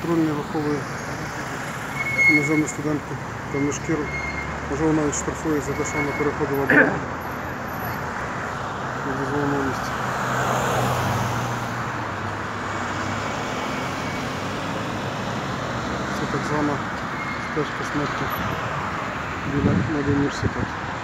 патрульний виховує іноземну студентку темну шкіру. Можливо, навіть штрафує за те, що вона переходила до дозволеного місця. Це так звана стежка смерті біля медуніверситету.